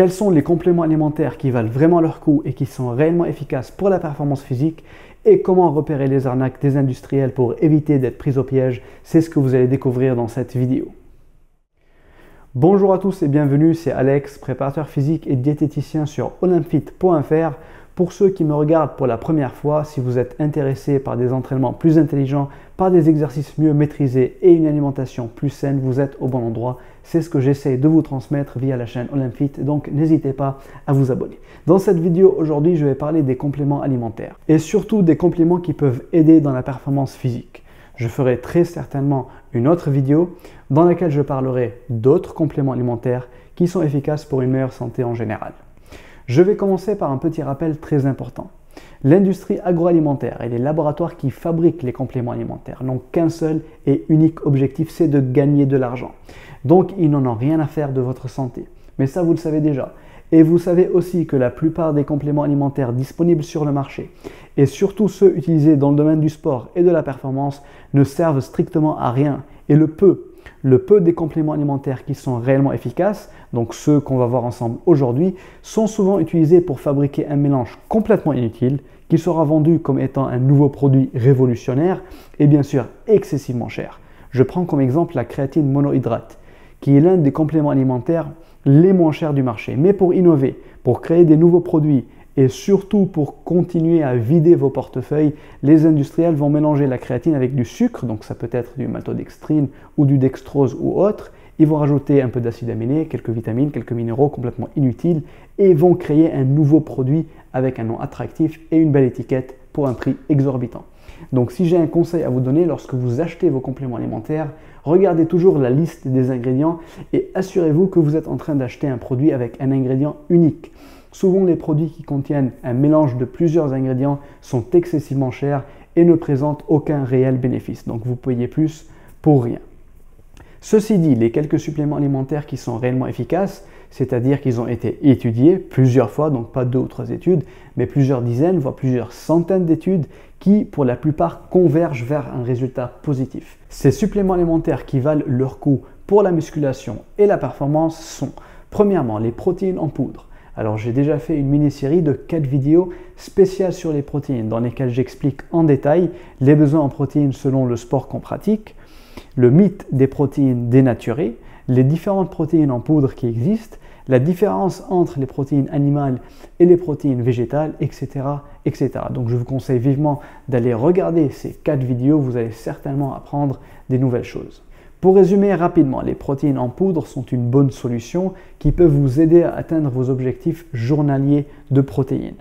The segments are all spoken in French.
quels sont les compléments alimentaires qui valent vraiment leur coût et qui sont réellement efficaces pour la performance physique et comment repérer les arnaques des industriels pour éviter d'être pris au piège, c'est ce que vous allez découvrir dans cette vidéo. Bonjour à tous et bienvenue, c'est Alex, préparateur physique et diététicien sur olympfit.fr. Pour ceux qui me regardent pour la première fois, si vous êtes intéressé par des entraînements plus intelligents, par des exercices mieux maîtrisés et une alimentation plus saine, vous êtes au bon endroit. C'est ce que j'essaie de vous transmettre via la chaîne Olympfit, donc n'hésitez pas à vous abonner. Dans cette vidéo aujourd'hui, je vais parler des compléments alimentaires et surtout des compléments qui peuvent aider dans la performance physique. Je ferai très certainement une autre vidéo dans laquelle je parlerai d'autres compléments alimentaires qui sont efficaces pour une meilleure santé en général. Je vais commencer par un petit rappel très important. L'industrie agroalimentaire et les laboratoires qui fabriquent les compléments alimentaires n'ont qu'un seul et unique objectif, c'est de gagner de l'argent. Donc ils n'en ont rien à faire de votre santé. Mais ça, vous le savez déjà. Et vous savez aussi que la plupart des compléments alimentaires disponibles sur le marché, et surtout ceux utilisés dans le domaine du sport et de la performance, ne servent strictement à rien. Et le peu le peu des compléments alimentaires qui sont réellement efficaces, donc ceux qu'on va voir ensemble aujourd'hui, sont souvent utilisés pour fabriquer un mélange complètement inutile qui sera vendu comme étant un nouveau produit révolutionnaire et bien sûr excessivement cher. Je prends comme exemple la créatine monohydrate, qui est l'un des compléments alimentaires les moins chers du marché. Mais pour innover, pour créer des nouveaux produits et surtout pour continuer à vider vos portefeuilles, les industriels vont mélanger la créatine avec du sucre, donc ça peut être du maltodextrine ou du dextrose ou autre. Ils vont rajouter un peu d'acide aminé, quelques vitamines, quelques minéraux complètement inutiles et vont créer un nouveau produit avec un nom attractif et une belle étiquette pour un prix exorbitant. Donc si j'ai un conseil à vous donner lorsque vous achetez vos compléments alimentaires, regardez toujours la liste des ingrédients et assurez-vous que vous êtes en train d'acheter un produit avec un ingrédient unique. Souvent, les produits qui contiennent un mélange de plusieurs ingrédients sont excessivement chers et ne présentent aucun réel bénéfice. Donc, vous payez plus pour rien. Ceci dit, les quelques suppléments alimentaires qui sont réellement efficaces, c'est-à-dire qu'ils ont été étudiés plusieurs fois, donc pas deux ou trois études, mais plusieurs dizaines, voire plusieurs centaines d'études qui, pour la plupart, convergent vers un résultat positif. Ces suppléments alimentaires qui valent leur coût pour la musculation et la performance sont, premièrement, les protéines en poudre. Alors j'ai déjà fait une mini-série de 4 vidéos spéciales sur les protéines dans lesquelles j'explique en détail les besoins en protéines selon le sport qu'on pratique, le mythe des protéines dénaturées, les différentes protéines en poudre qui existent, la différence entre les protéines animales et les protéines végétales, etc. etc. Donc je vous conseille vivement d'aller regarder ces 4 vidéos, vous allez certainement apprendre des nouvelles choses. Pour résumer rapidement, les protéines en poudre sont une bonne solution qui peut vous aider à atteindre vos objectifs journaliers de protéines.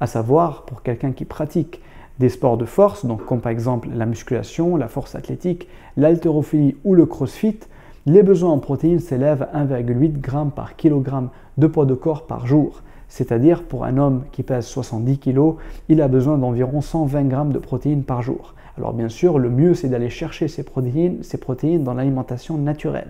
À savoir, pour quelqu'un qui pratique des sports de force, comme par exemple la musculation, la force athlétique, l'haltérophilie ou le crossfit, les besoins en protéines s'élèvent à 1,8 g par kg de poids de corps par jour. C'est-à-dire pour un homme qui pèse 70 kg, il a besoin d'environ 120 g de protéines par jour. Alors bien sûr, le mieux c'est d'aller chercher ces protéines, dans l'alimentation naturelle.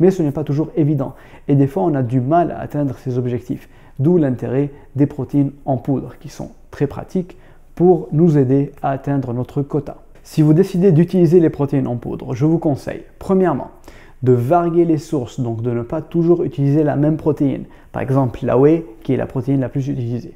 Mais ce n'est pas toujours évident. Et des fois, on a du mal à atteindre ces objectifs. D'où l'intérêt des protéines en poudre, qui sont très pratiques pour nous aider à atteindre notre quota. Si vous décidez d'utiliser les protéines en poudre, je vous conseille, premièrement, de varier les sources, donc de ne pas toujours utiliser la même protéine. Par exemple, la whey, qui est la protéine la plus utilisée.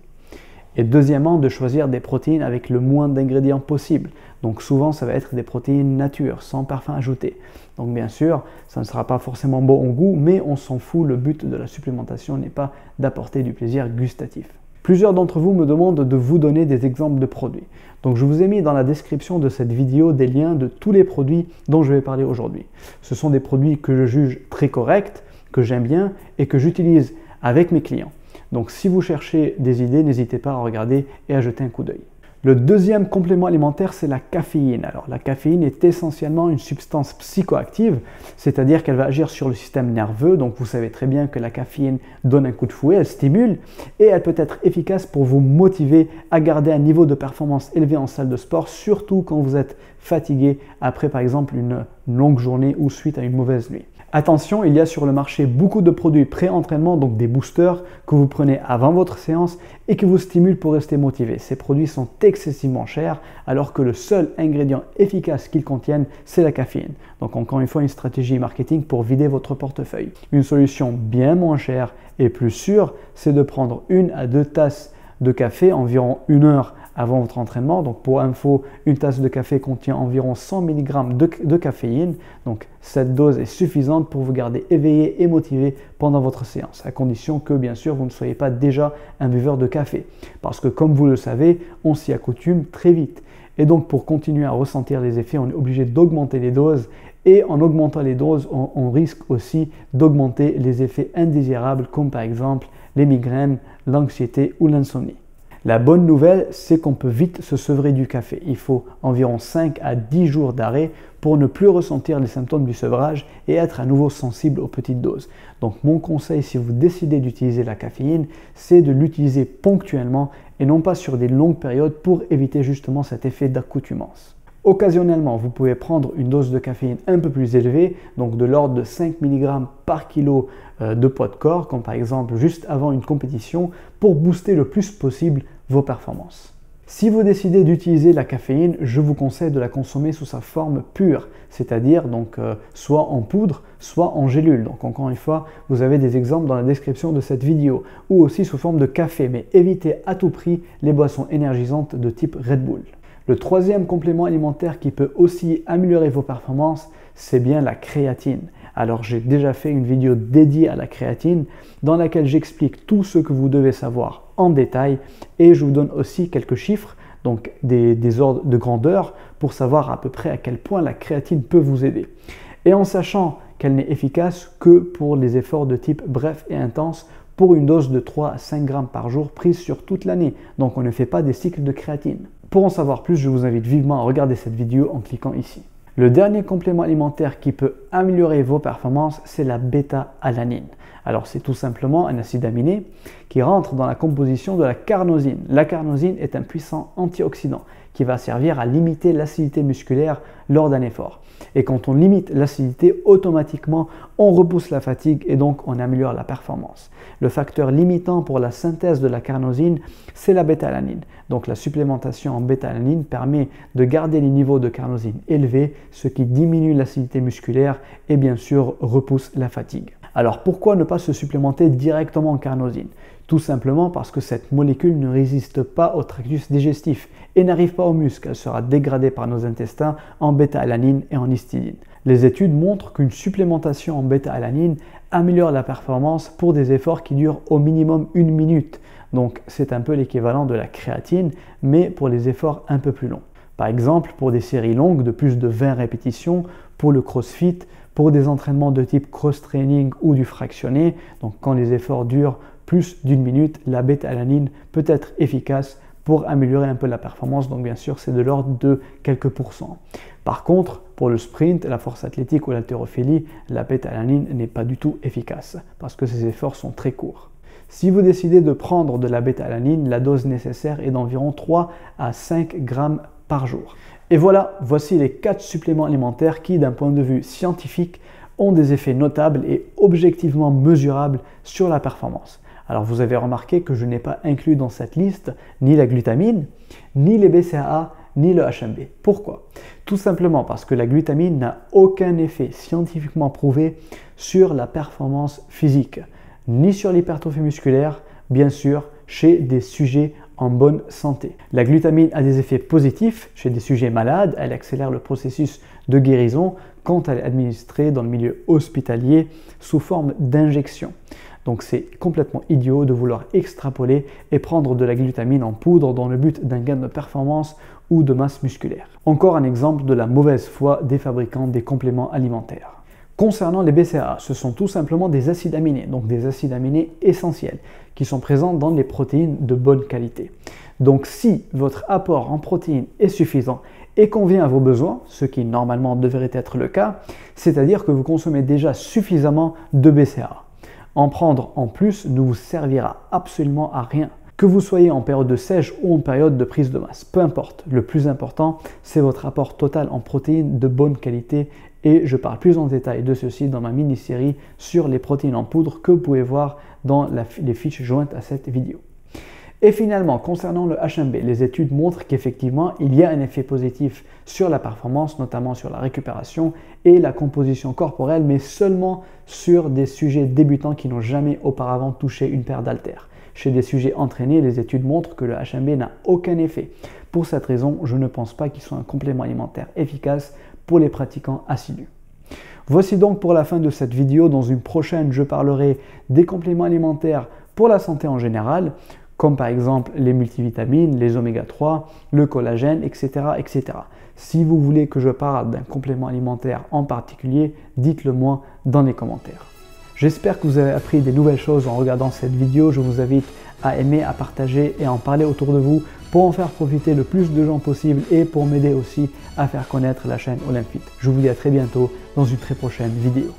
Et deuxièmement, de choisir des protéines avec le moins d'ingrédients possible. Donc souvent, ça va être des protéines nature, sans parfum ajouté. Donc bien sûr, ça ne sera pas forcément bon au goût, mais on s'en fout, le but de la supplémentation n'est pas d'apporter du plaisir gustatif. Plusieurs d'entre vous me demandent de vous donner des exemples de produits. Donc je vous ai mis dans la description de cette vidéo des liens de tous les produits dont je vais parler aujourd'hui. Ce sont des produits que je juge très corrects, que j'aime bien et que j'utilise avec mes clients. Donc si vous cherchez des idées, n'hésitez pas à regarder et à jeter un coup d'œil. Le deuxième complément alimentaire, c'est la caféine. Alors la caféine est essentiellement une substance psychoactive, c'est-à-dire qu'elle va agir sur le système nerveux. Donc vous savez très bien que la caféine donne un coup de fouet, elle stimule et elle peut être efficace pour vous motiver à garder un niveau de performance élevé en salle de sport, surtout quand vous êtes fatigué après par exemple une longue journée ou suite à une mauvaise nuit. Attention, il y a sur le marché beaucoup de produits pré-entraînement, donc des boosters que vous prenez avant votre séance et qui vous stimulent pour rester motivé. Ces produits sont excessivement chers alors que le seul ingrédient efficace qu'ils contiennent, c'est la caféine. Donc encore une fois, une stratégie marketing pour vider votre portefeuille. Une solution bien moins chère et plus sûre, c'est de prendre une à deux tasses de café environ une heure avant votre entraînement. Donc pour info, une tasse de café contient environ 100 mg de, caféine. Donc cette dose est suffisante pour vous garder éveillé et motivé pendant votre séance, à condition que bien sûr vous ne soyez pas déjà un buveur de café. Parce que comme vous le savez, on s'y accoutume très vite. Et donc pour continuer à ressentir les effets, on est obligé d'augmenter les doses. Et en augmentant les doses, on risque aussi d'augmenter les effets indésirables comme par exemple les migraines, l'anxiété ou l'insomnie. La bonne nouvelle, c'est qu'on peut vite se sevrer du café. Il faut environ 5 à 10 jours d'arrêt pour ne plus ressentir les symptômes du sevrage et être à nouveau sensible aux petites doses. Donc mon conseil, si vous décidez d'utiliser la caféine, c'est de l'utiliser ponctuellement et non pas sur des longues périodes pour éviter justement cet effet d'accoutumance. Occasionnellement, vous pouvez prendre une dose de caféine un peu plus élevée, donc de l'ordre de 5 mg par kilo euh, de poids de corps, comme par exemple juste avant une compétition, pour booster le plus possible vos performances. Si vous décidez d'utiliser la caféine, je vous conseille de la consommer sous sa forme pure, c'est-à-dire donc euh, soit en poudre, soit en gélule. Donc encore une fois, vous avez des exemples dans la description de cette vidéo, ou aussi sous forme de café, mais évitez à tout prix les boissons énergisantes de type Red Bull. Le troisième complément alimentaire qui peut aussi améliorer vos performances, c'est bien la créatine. Alors j'ai déjà fait une vidéo dédiée à la créatine dans laquelle j'explique tout ce que vous devez savoir en détail et je vous donne aussi quelques chiffres, donc des, ordres de grandeur pour savoir à peu près à quel point la créatine peut vous aider. Et en sachant qu'elle n'est efficace que pour les efforts de type bref et intense pour une dose de 3 à 5 grammes par jour prise sur toute l'année. Donc on ne fait pas des cycles de créatine. Pour en savoir plus, je vous invite vivement à regarder cette vidéo en cliquant ici. Le dernier complément alimentaire qui peut améliorer vos performances, c'est la bêta-alanine. Alors c'est tout simplement un acide aminé qui rentre dans la composition de la carnosine. La carnosine est un puissant antioxydant qui va servir à limiter l'acidité musculaire lors d'un effort. Et quand on limite l'acidité, automatiquement, on repousse la fatigue et donc on améliore la performance. Le facteur limitant pour la synthèse de la carnosine, c'est la bêta-alanine. Donc la supplémentation en bêta-alanine permet de garder les niveaux de carnosine élevés, ce qui diminue l'acidité musculaire et bien sûr repousse la fatigue. Alors pourquoi ne pas se supplémenter directement en carnosine? Tout simplement parce que cette molécule ne résiste pas au tractus digestif et n'arrive pas aux muscles. Elle sera dégradée par nos intestins en bêta-alanine et en histidine. Les études montrent qu'une supplémentation en bêta-alanine améliore la performance pour des efforts qui durent au minimum une minute. Donc c'est un peu l'équivalent de la créatine, mais pour les efforts un peu plus longs. Par exemple, pour des séries longues de plus de 20 répétitions, pour le crossfit, pour des entraînements de type cross-training ou du fractionné, donc quand les efforts durent plus d'une minute, la bêta-alanine peut être efficace pour améliorer un peu la performance. Donc bien sûr, c'est de l'ordre de quelques pourcents. Par contre, pour le sprint, la force athlétique ou l'haltérophilie, la bêta-alanine n'est pas du tout efficace parce que ces efforts sont très courts. Si vous décidez de prendre de la bêta-alanine, la dose nécessaire est d'environ 3 à 5 grammes jour. Et voilà, voici les 4 suppléments alimentaires qui, d'un point de vue scientifique, ont des effets notables et objectivement mesurables sur la performance. Alors vous avez remarqué que je n'ai pas inclus dans cette liste ni la glutamine, ni les BCAA, ni le HMB. Pourquoi? Tout simplement parce que la glutamine n'a aucun effet scientifiquement prouvé sur la performance physique, ni sur l'hypertrophie musculaire, bien sûr, chez des sujets en bonne santé. La glutamine a des effets positifs chez des sujets malades, elle accélère le processus de guérison quand elle est administrée dans le milieu hospitalier sous forme d'injection. Donc c'est complètement idiot de vouloir extrapoler et prendre de la glutamine en poudre dans le but d'un gain de performance ou de masse musculaire. Encore un exemple de la mauvaise foi des fabricants des compléments alimentaires. Concernant les BCAA, ce sont tout simplement des acides aminés, donc des acides aminés essentiels, qui sont présents dans les protéines de bonne qualité. Donc si votre apport en protéines est suffisant et convient à vos besoins, ce qui normalement devrait être le cas, c'est-à-dire que vous consommez déjà suffisamment de BCAA. En prendre en plus ne vous servira absolument à rien. Que vous soyez en période de sèche ou en période de prise de masse, peu importe. Le plus important, c'est votre apport total en protéines de bonne qualité et je parle plus en détail de ceci dans ma mini-série sur les protéines en poudre que vous pouvez voir dans les fiches jointes à cette vidéo. Et finalement, concernant le HMB, les études montrent qu'effectivement, il y a un effet positif sur la performance, notamment sur la récupération et la composition corporelle, mais seulement sur des sujets débutants qui n'ont jamais auparavant touché une paire d'haltères. Chez des sujets entraînés, les études montrent que le HMB n'a aucun effet. Pour cette raison, je ne pense pas qu'il soit un complément alimentaire efficace pour les pratiquants assidus. Voici donc pour la fin de cette vidéo. Dans une prochaine, je parlerai des compléments alimentaires pour la santé en général comme par exemple les multivitamines, les oméga 3, le collagène, etc., etc. Si vous voulez que je parle d'un complément alimentaire en particulier, dites-le moi dans les commentaires. J'espère que vous avez appris des nouvelles choses en regardant cette vidéo. Je vous invite à aimer, à partager et à en parler autour de vous pour en faire profiter le plus de gens possible et pour m'aider aussi à faire connaître la chaîne Olympite. Je vous dis à très bientôt dans une très prochaine vidéo.